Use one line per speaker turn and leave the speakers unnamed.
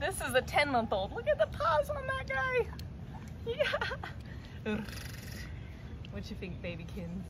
This is a 10 month old. Look at the paws on that guy. Yeah. What you think, babykins?